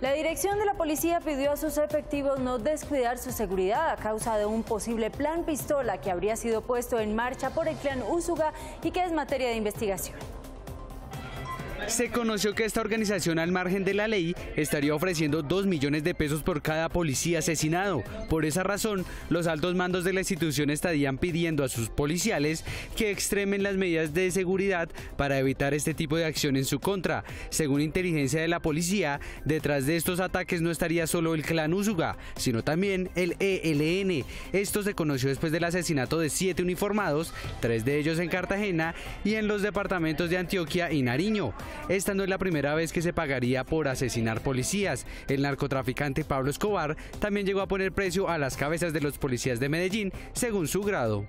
La dirección de la policía pidió a sus efectivos no descuidar su seguridad a causa de un posible plan pistola que habría sido puesto en marcha por el clan Úsuga y que es materia de investigación. Se conoció que esta organización al margen de la ley estaría ofreciendo 2 millones de pesos por cada policía asesinado. Por esa razón, los altos mandos de la institución estarían pidiendo a sus policiales que extremen las medidas de seguridad para evitar este tipo de acción en su contra. Según inteligencia de la policía, detrás de estos ataques no estaría solo el clan Usuga, sino también el ELN. Esto se conoció después del asesinato de siete uniformados, tres de ellos en Cartagena y en los departamentos de Antioquia y Nariño. Esta no es la primera vez que se pagaría por asesinar policías. El narcotraficante Pablo Escobar también llegó a poner precio a las cabezas de los policías de Medellín según su grado.